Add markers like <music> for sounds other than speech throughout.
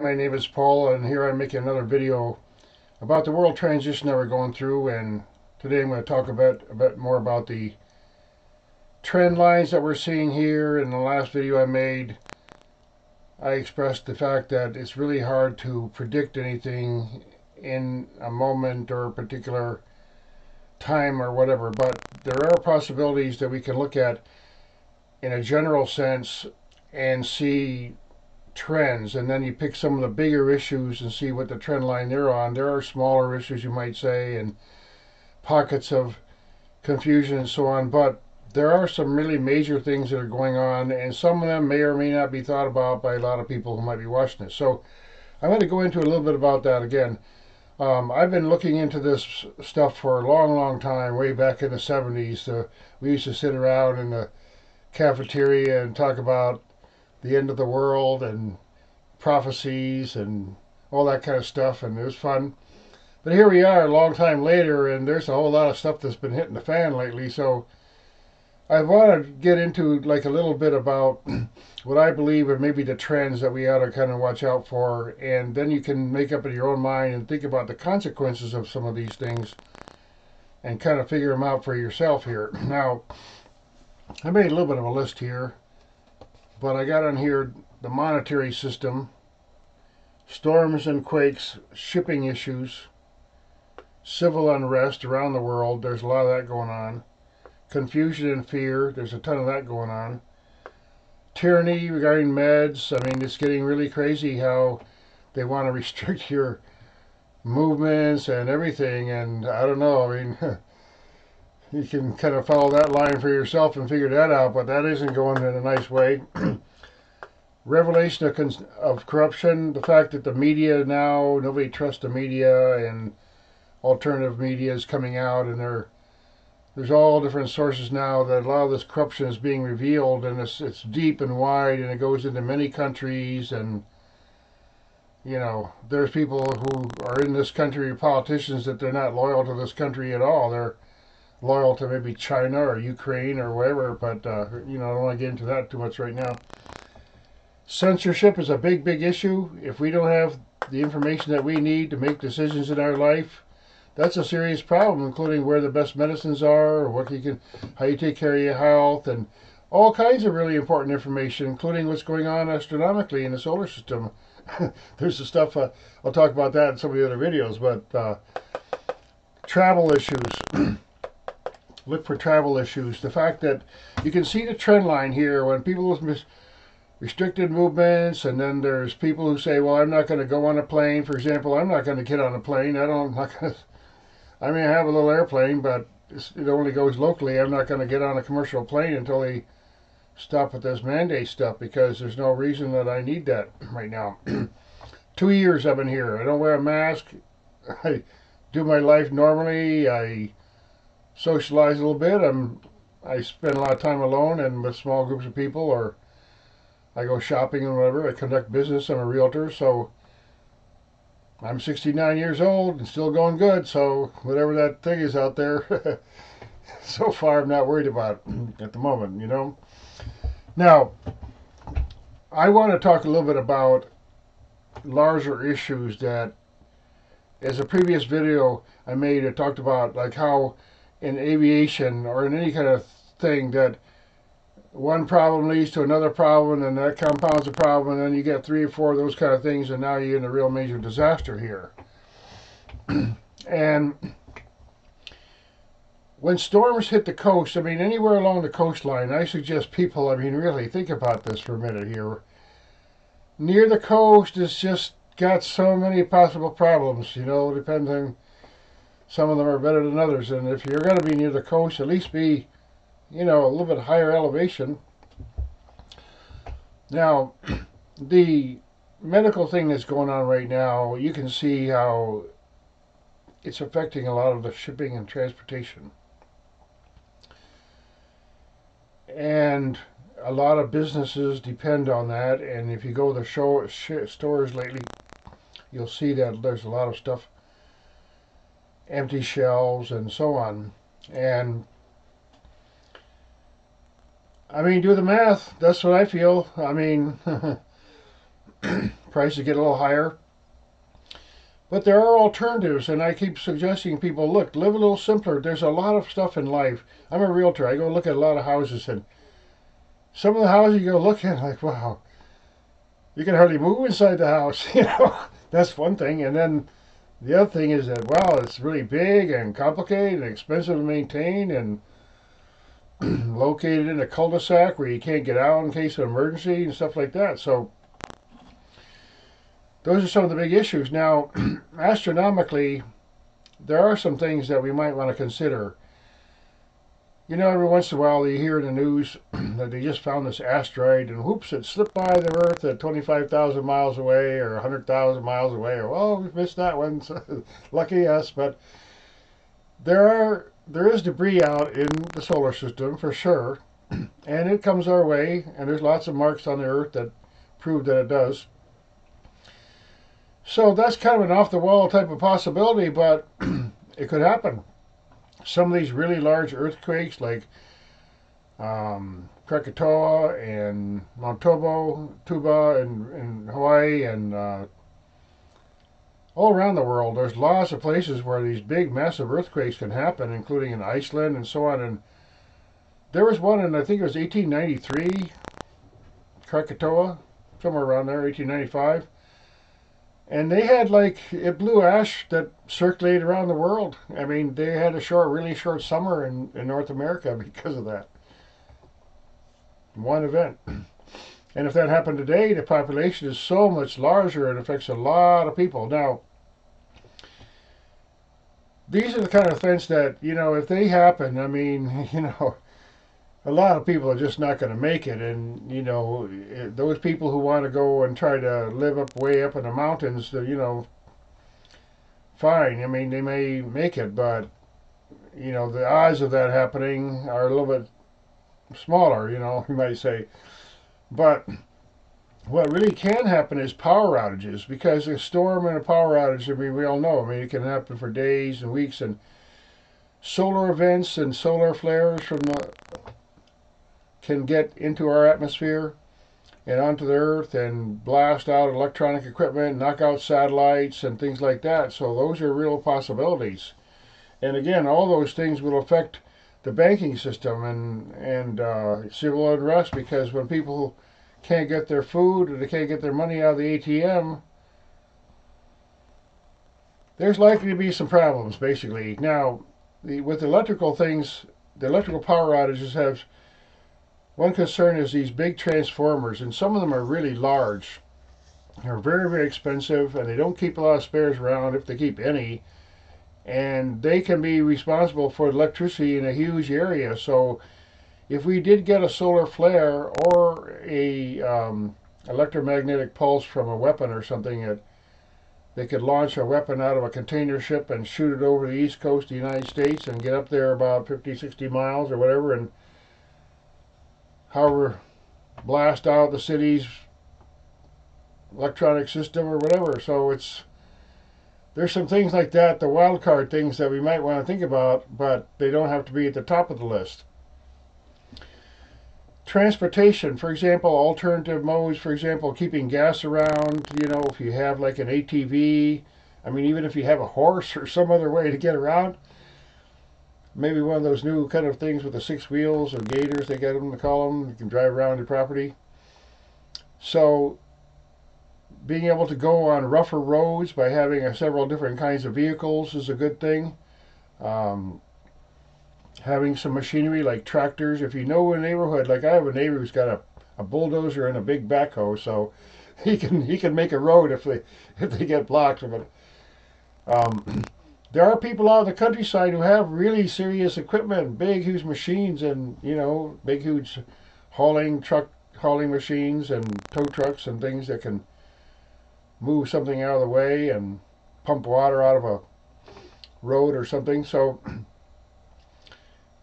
My name is Paul and here I'm making another video about the world transition that we're going through and today I'm going to talk a bit, a bit more about the trend lines that we're seeing here. In the last video I made I expressed the fact that it's really hard to predict anything in a moment or a particular time or whatever but there are possibilities that we can look at in a general sense and see trends and then you pick some of the bigger issues and see what the trend line they're on. There are smaller issues you might say and pockets of confusion and so on, but there are some really major things that are going on and some of them may or may not be thought about by a lot of people who might be watching this. So I'm going to go into a little bit about that again. Um, I've been looking into this stuff for a long, long time, way back in the 70s. Uh, we used to sit around in the cafeteria and talk about the end of the world and prophecies and all that kind of stuff, and it was fun. But here we are a long time later, and there's a whole lot of stuff that's been hitting the fan lately. So I want to get into like a little bit about <clears throat> what I believe are maybe the trends that we ought to kind of watch out for, and then you can make up in your own mind and think about the consequences of some of these things and kind of figure them out for yourself here. <clears throat> Now, I made a little bit of a list here but I got on here the monetary system, storms and quakes, shipping issues, civil unrest around the world. There's a lot of that going on. Confusion and fear. There's a ton of that going on. Tyranny regarding meds. I mean, it's getting really crazy how they want to <laughs> restrict your movements and everything. And I don't know. I mean, <laughs> you can kind of follow that line for yourself and figure that out, but that isn't going in a nice way. <clears throat> Revelation of, of corruption, the fact that the media now, nobody trusts the media and alternative media is coming out and there, there's all different sources now that a lot of this corruption is being revealed and it's, it's deep and wide and it goes into many countries and you know, there's people who are in this country, politicians, that they're not loyal to this country at all. They're loyal to maybe China or Ukraine or wherever, but uh, you know, I don't want to get into that too much right now. Censorship is a big, big issue. If we don't have the information that we need to make decisions in our life, that's a serious problem, including where the best medicines are, or what you can, how you take care of your health, and all kinds of really important information, including what's going on astronomically in the solar system. <laughs> There's the stuff uh, I'll talk about that in some of the other videos, but uh, travel issues. <clears throat> look for travel issues. The fact that you can see the trend line here when people with restricted movements, and then there's people who say, "Well, I'm not going to go on a plane." For example, I'm not going to get on a plane. I don't. I'm not to. <laughs> I mean, I have a little airplane, but it only goes locally. I'm not going to get on a commercial plane until they stop with this mandate stuff because there's no reason that I need that <clears throat> right now. <clears throat> Two years I've been here. I don't wear a mask. <laughs> I do my life normally. I socialize a little bit. I'm I spend a lot of time alone and with small groups of people, or I go shopping and whatever. I conduct business. I'm a realtor, so I'm 69 years old and still going good. So whatever that thing is out there, <laughs> so far I'm not worried about <clears throat> at the moment. You know. Now, I want to talk a little bit about larger issues that, as a previous video I made, I talked about like how in aviation or in any kind of thing that one problem leads to another problem and that compounds a problem and then you get three or four of those kind of things and now you're in a real major disaster here. <clears throat> and when storms hit the coast, I mean anywhere along the coastline, I suggest people, I mean really think about this for a minute here. Near the coast it's just got so many possible problems, you know, depending some of them are better than others. And if you're going to be near the coast, at least be, you know, a little bit higher elevation. Now, <clears throat> the medical thing that's going on right now, you can see how it's affecting a lot of the shipping and transportation. And a lot of businesses depend on that. And if you go to the show, stores lately, you'll see that there's a lot of stuff empty shelves and so on. And I mean, do the math. That's what I feel. I mean, <laughs> prices get a little higher. But there are alternatives, and I keep suggesting people look, live a little simpler. There's a lot of stuff in life. I'm a realtor. I go look at a lot of houses, and some of the houses you go look at, like, wow, you can hardly move inside the house. <laughs> You know, that's one thing. And then the other thing is that, wow, it's really big and complicated and expensive to maintain and <clears throat> located in a cul-de-sac where you can't get out in case of emergency and stuff like that. So those are some of the big issues. Now, <clears throat> astronomically, there are some things that we might want to consider. You know, every once in a while you hear in the news <clears throat> that they just found this asteroid and whoops, it slipped by the Earth at 25,000 miles away or 100,000 miles away. Or, oh, we missed that one. <laughs> Lucky us. But there are there is debris out in the solar system for sure, <clears throat> and it comes our way, and there's lots of marks on the Earth that prove that it does. So that's kind of an off the wall type of possibility, but <clears throat> it could happen. Some of these really large earthquakes, like um, Krakatoa and Montobo, Tuba in, in Hawaii, and uh, all around the world, there's lots of places where these big, massive earthquakes can happen, including in Iceland and so on. And there was one in, I think it was 1893, Krakatoa, somewhere around there, 1895 and they had like it blew ash that circulated around the world. I mean, they had a short, really short summer in, in North America <laughs> because of that one event. And if that happened today, the population is so much larger and affects a lot of people. Now, these are the kind of events that, you know, if they happen, I mean, <laughs> you know, a lot of people are just not going to make it. And, you know, eh, those people who want to go and try to live up way up in the mountains, you know, fine. I mean, they may make it, but, you know, the odds of that happening are a little bit smaller, you know, <laughs> you might say. But what really can happen is power outages because a storm and a power outage, I mean, we all know, I mean, it can happen for days and weeks and solar events and solar flares from the can get into our atmosphere and onto the earth and blast out electronic equipment, knock out satellites and things like that. So those are real possibilities. And again, all those things will affect the banking system and and uh, civil unrest because when people can't get their food or they can't get their money out of the ATM, there's likely to be some problems. Basically, now the, with electrical things, the electrical power outages have one concern is these big transformers, and some of them are really large. They're very, very expensive, and they don't keep a lot of spares around, if they keep any. And they can be responsible for electricity in a huge area. So if we did get a solar flare or a um, electromagnetic pulse from a weapon or something, it, they could launch a weapon out of a container ship and shoot it over the east coast of the United States and get up there about 50, 60 miles or whatever and however, blast out the city's electronic system or whatever. So it's there's some things like that, the wild card things that we might want to think about, but they don't have to be at the top of the list. Transportation, for example, alternative modes, for example, keeping gas around, you know, if you have like an ATV, I mean, even if you have a horse <laughs> or some other way to get around, maybe one of those new kind of things with the six wheels or gators they get them to call them you can drive around your property. So being able to go on rougher roads by having several different kinds of vehicles is a good thing. Um, having some machinery like tractors. If you know a neighborhood like I have a neighbor who's got a, a bulldozer and a big backhoe so <laughs> he can he can make a road if they if they get blocked. But um, there are people out in the countryside who have really serious equipment, big, huge machines, and you know, big, huge hauling truck hauling machines and tow trucks and things that can move something out of the way and pump water out of a road or something. So, <clears throat>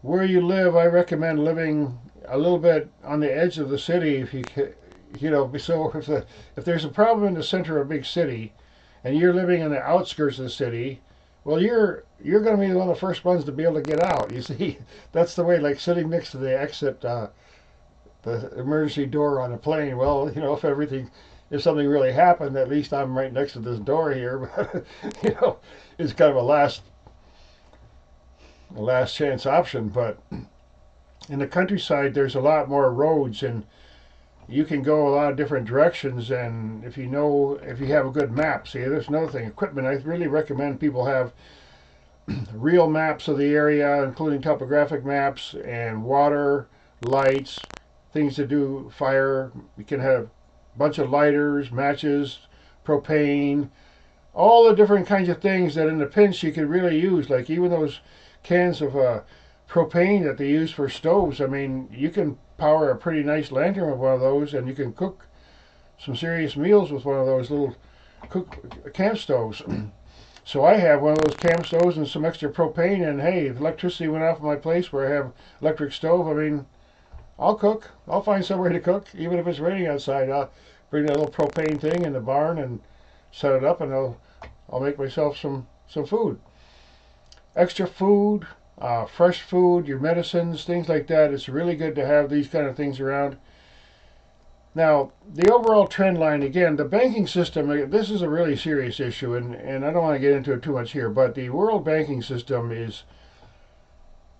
where you live, I recommend living a little bit on the edge of the city if you you know <laughs> so if the, if there's a problem in the center of a big city and you're living in the outskirts of the city well, you're you're going to be one of the first ones to be able to get out. You <laughs> see, that's the way. Like sitting next to the exit, uh, the emergency door on a plane. Well, <laughs> you know, if everything, if something really happened, at least I'm right next to this door here. <laughs> But you know, it's kind of a last a last chance option. But in the countryside, there's a lot more roads and you can go a lot of different directions and if you know if you have a good map see there's another thing equipment i really recommend people have <clears throat> real maps of the area including topographic maps and water lights things to do fire. You can have a bunch of lighters matches propane all the different kinds of things that in a pinch you could really use like even those cans of uh, propane that they use for stoves. I mean you can power a pretty nice lantern with one of those, and you can cook some serious meals with one of those little cook camp stoves. <clears throat> so I have one of those camp stoves and some extra propane, and hey, if electricity went off in my place where I have electric stove, I mean, I'll cook. I'll find somewhere to cook, even if it's raining outside. I'll bring that little propane thing in the barn and set it up, and I'll I'll make myself some some food. Extra food, uh, fresh food, your medicines, things like that. It's really good to have these kind of things around. Now, the overall trend line, again, the banking system, uh, this is a really serious issue, and, and I don't want to get into it too much here, but the world banking system is,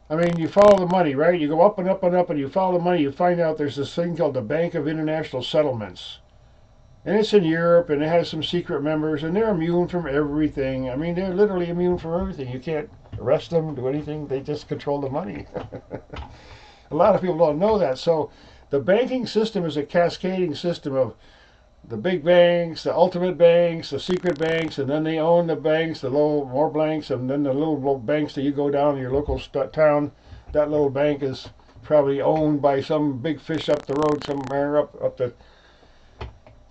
I mean, you follow the money, right? You go up and up and up, and you follow the money, you find out there's this thing called the Bank of International Settlements. And it's in Europe, and it has some secret members, and they're immune from everything. I mean, they're literally immune from everything. You can't arrest them, do anything. They just control the money. <laughs> a lot of people don't know that. So the banking system is a cascading system of the big banks, the ultimate banks, the secret banks, and then they own the banks, the little more banks, and then the little, banks that you go down in your local town. That little bank is probably owned by some big fish up the road somewhere, up up the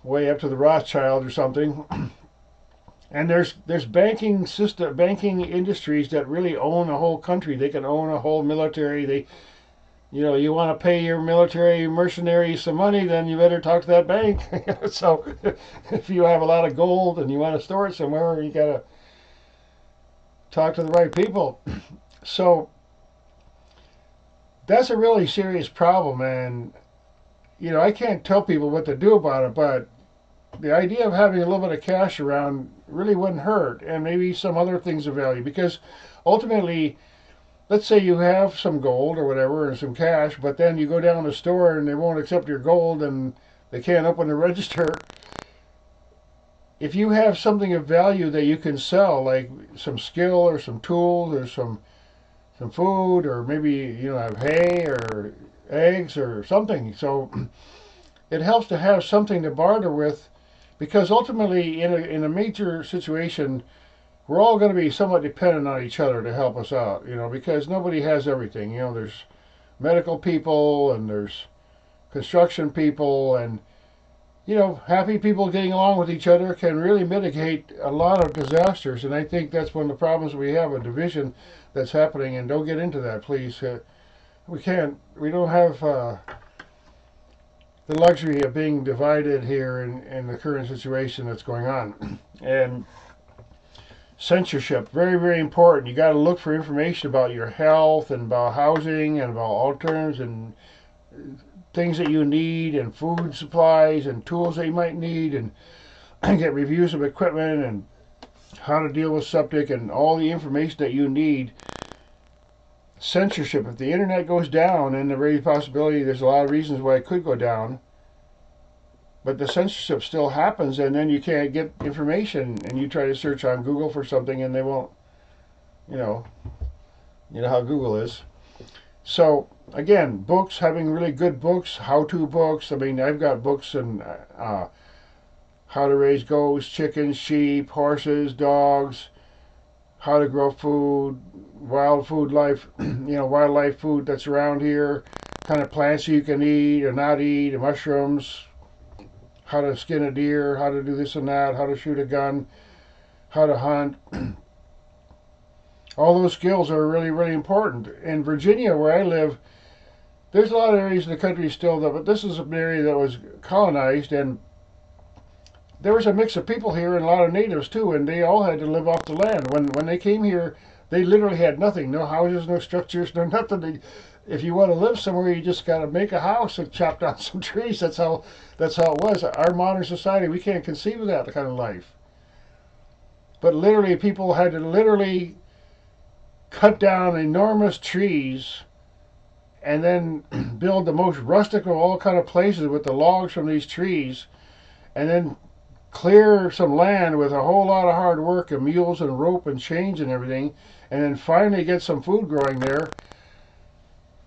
way up to the Rothschild or something. <clears throat> and there's there's banking system, banking industries that really own a whole country. They can own a whole military. They, you know, you want to pay your military mercenaries some money, then you better talk to that bank. <laughs> so, <laughs> if you have a lot of gold and you want to store it somewhere, you gotta talk to the right people. <clears throat> So, that's a really serious problem, and you know, I can't tell people what to do about it, but the idea of having a little bit of cash around really wouldn't hurt, and maybe some other things of value. Because ultimately, let's say you have some gold or whatever and some cash, but then you go down to the store and they won't accept your gold and they can't open the <laughs> register. If you have something of value that you can sell, like some skill or some tools or some some food or maybe you know have hay or eggs or something, so <clears throat> it helps to have something to barter with because ultimately in a, in a major situation we're all going to be somewhat dependent on each other to help us out you know because nobody has everything you know there's medical people and there's construction people and you know happy people getting along with each other can really mitigate a lot of disasters and i think that's one of the problems we have a division that's happening and don't get into that please uh, we can't we don't have uh, the luxury of being divided here in, in the current situation that's going on. And censorship, very, very important. You got to look for information about your health and about housing and about alternatives and things that you need and food supplies and tools that you might need and <clears throat> get reviews of equipment and how to deal with septic and all the information that you need censorship. If the internet goes down, and the very possibility, there's a lot of reasons why it could go down, but the censorship still happens, and then you can't get information, and you try to search on Google for something, and they won't, you know, you know how Google is. So again, books, having really good books, how-to books. I mean, I've got books and uh, how to raise goats, chickens, sheep, horses, dogs, how to grow food, wild food life, <clears throat> you know, wildlife food that's around here, kind of plants you can eat or not eat, mushrooms, how to skin a deer, how to do this and that, how to shoot a gun, how to hunt. <clears throat> All those skills are really, really important. In Virginia, where I live, there's a lot of areas in the country still, that, but this is an area that was colonized and there was a mix of people here and a lot of natives too, and they all had to live off the land. When when they came here, they literally had nothing, no houses, no structures, <laughs> no nothing. They, if you want to live somewhere, you just got to make a house and <laughs> chop down some trees. That's how that's how it was. Our modern society, we can't conceive of that kind of life. But literally, people had to literally cut down enormous trees and then <clears throat> build the most rustic of all kind of places with the logs from these trees and then clear some land with a whole lot of hard work and mules and rope and chains and everything and then finally get some food growing there.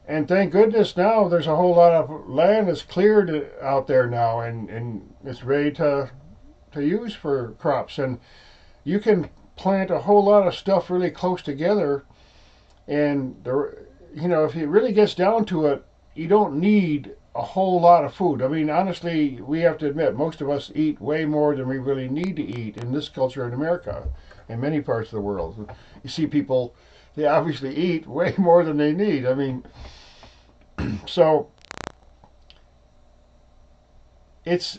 And thank goodness now there's a whole lot of land that's cleared out there now and, and it's ready to to use for crops. And you can plant a whole lot of stuff really close together and there you know if it really gets down to it you don't need a whole lot of food. I mean honestly we have to admit most of us eat way more than we really need to eat in this culture in america in many parts of the world. You see people they obviously eat way <laughs> more than they need. I mean <clears throat> so it's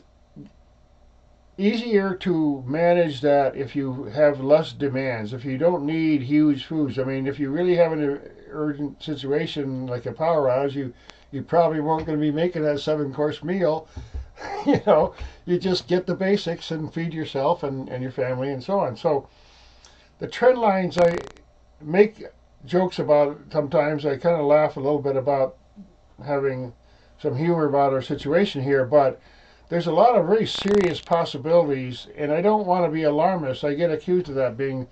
easier to manage that if you have less demands, if you don't need huge foods. I mean, if you really have an urgent situation like a power outage, you you probably weren't going to be making that seven course meal. <laughs> you know, you just get the basics and feed yourself and, and your family and so on. So the trend lines I make jokes about sometimes. I kind of laugh a little bit about having some humor about our situation here, but there's a lot of very serious possibilities, and I don't want to be alarmist. I get accused of that being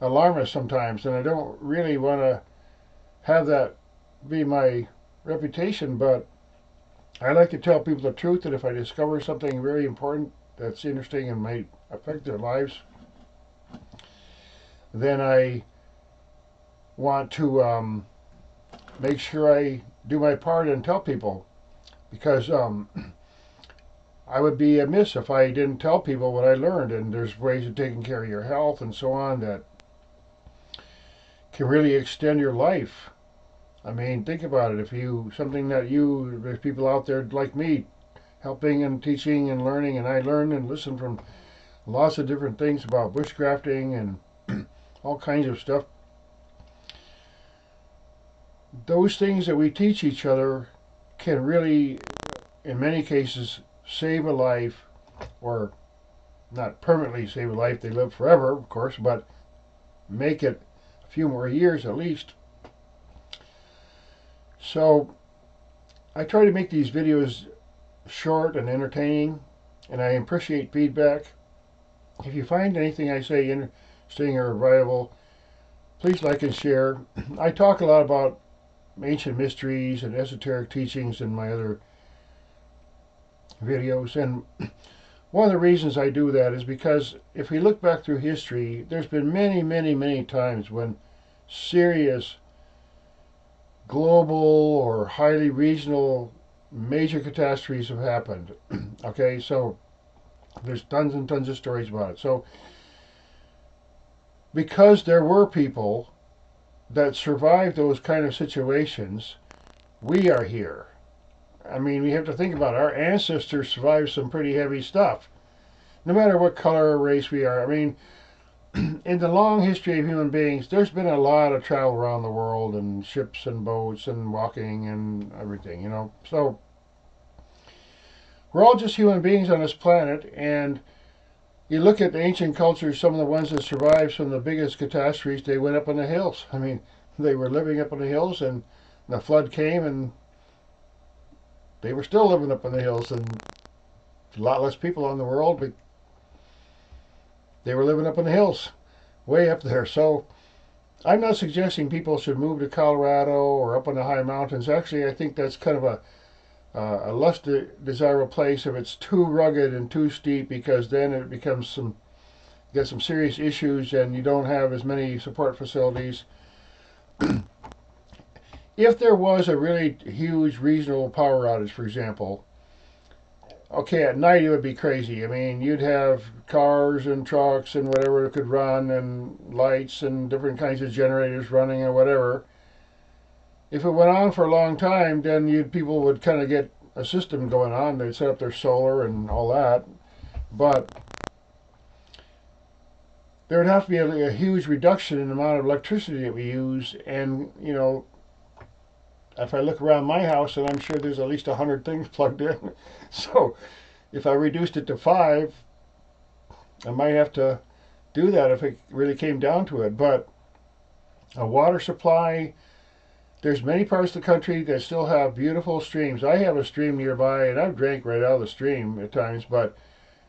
alarmist sometimes, and I don't really want to have that be my reputation, but I like to tell people the truth that if I discover something very important that's interesting and might affect their lives, then I want to um, make sure I do my part and tell people because um, <clears throat> I would be amiss if I didn't tell people what I learned. And there's ways of taking care of your health and so on that can really extend your life. I mean, think about it. If you something that you there's people out there like me, helping and teaching and learning, and I learn and listen from lots of different things about bushcrafting and <clears throat> all kinds of stuff. Those things that we teach each other can really, in many cases, save a life, or not permanently save a life, they live forever, of course, but make it a few more years at least. So I try to make these videos short and entertaining, and I appreciate feedback. If you find anything I say interesting or viable, please like and share. <clears throat> I talk a lot about ancient mysteries and esoteric teachings in my other videos. And <clears throat> one of the reasons I do that is because if we look back through history, there's been many, many, many times when serious global or highly regional major catastrophes have happened. <clears throat> okay, so there's tons and tons of stories about it. So because there were people that survived those kind of situations, we are here. I mean, we have to think about it. our ancestors survived some pretty heavy stuff. No matter what color or race we are. I mean, <clears throat> in the long history of human beings, there's been a lot of travel around the world and ships and boats and walking and everything, you know. So we're all just human beings on this planet and you look at the ancient cultures, some of the ones that survived some of the biggest catastrophes, they went up in the hills. <laughs> I mean, they were living up in the hills and the flood came and they were still living up in the hills and a lot less people on the world, but they were living up in the hills, way up there. So I'm not suggesting people should move to Colorado or up in the high mountains. Actually, I think that's kind of a uh, a less de desirable place if it's too rugged and too steep because then it becomes some get some serious issues and you don't have as many support facilities. <clears throat> if there was a really huge regional power outage, for example, okay, at night it would be crazy. I mean, you'd have cars and trucks and whatever could run and lights and different kinds of generators running or whatever if it went on for a long time, then you'd people would kind of get a system going on. They'd set up their solar and all that, but there would have to be a, a, huge reduction in the amount of electricity that we use, and you know, if I look around my house, and I'm sure there's at least 100 things <laughs> plugged in. So if I reduced it to five, I might have to do that if it really came down to it. But a water supply, there's many parts of the country that still have beautiful streams. I have a stream nearby, and I've drank right out of the stream at times, but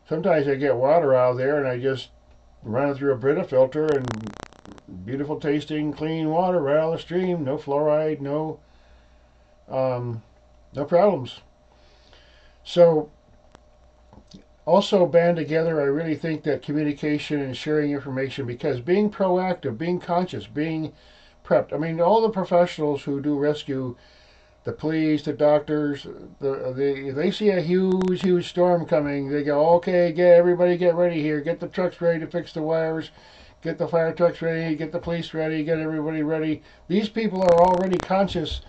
sometimes I get water out of there, and I just run it through a Brita filter, and beautiful tasting, clean water right out of the stream. No fluoride, no, um, no problems. So also band together, I really think that communication and sharing information, because being proactive, being conscious, being prepped. I mean, all the professionals who do rescue, the police, the doctors, the, the they see a huge, huge storm coming. They go, okay, get everybody get ready here. Get the trucks ready to fix the wires. Get the fire trucks ready. Get the police ready. Get everybody ready. These people are already conscious.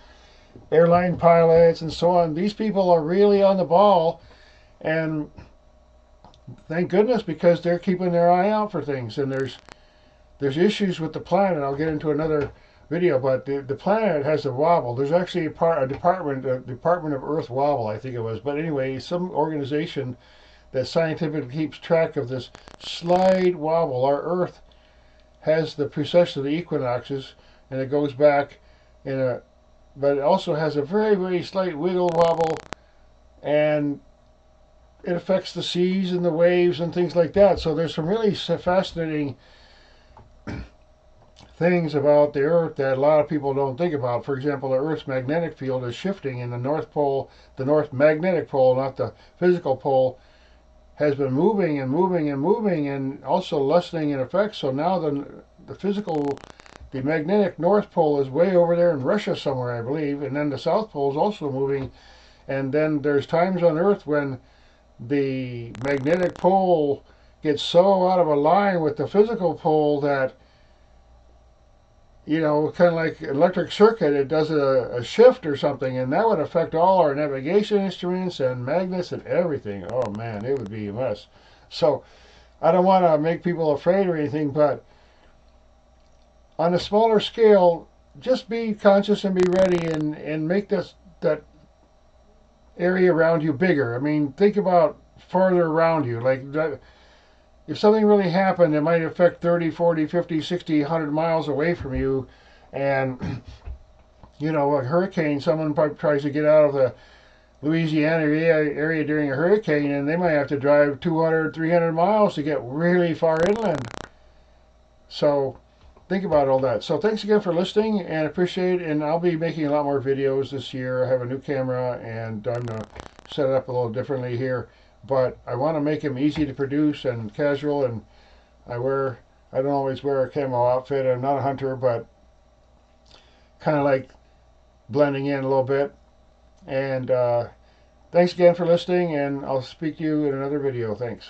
Airline pilots and so on. These people are really on the ball, and thank goodness because they're keeping their eye out for things. And there's there's issues with the planet. I'll get into another video but the, the planet has a wobble. There's actually a, part, a department a department of earth wobble i think it was. But anyway some organization that scientifically keeps track of this slight wobble. Our earth has the precession of the equinoxes and it goes back in a but it also has a very very slight wiggle wobble and it affects the seas and the waves and things like that. So there's some really fascinating <clears throat> things about the Earth that a lot of people don't think about. For example, the Earth's magnetic field is shifting, and the North Pole, the North magnetic pole, not the physical pole, has been moving and moving and moving, and also lessening in effect. So now the the physical, the magnetic North Pole is way over there in Russia somewhere, I believe, and then the South Pole is also moving. And then there's times on Earth when the magnetic pole gets so out of a line with the physical pole that you know, kind of like electric circuit, it does a, a, shift or something, and that would affect all our navigation instruments and magnets and everything. Oh man, it would be a mess. So, I don't want to make people afraid or anything, but on a smaller scale, just be conscious and be ready and, and make this that area around you bigger. I mean, think about farther around you. Like, if something really happened, it might affect 30, 40, 50, 60, 100 miles away from you. And, <clears throat> you know, a hurricane, someone tries to get out of the Louisiana area, area during a hurricane, and they might have to drive 200, 300 miles to get really far inland. So, think about all that. So thanks again for listening and appreciate it. And I'll be making a lot more videos this year. I have a new camera and I'm going to set it up a little differently here. But I want to make them easy to produce and casual. And I wear, I don't always wear a camo outfit. I'm not a hunter, but kind of like blending in a little bit. And uh, thanks again for listening and I'll speak to you in another video. Thanks.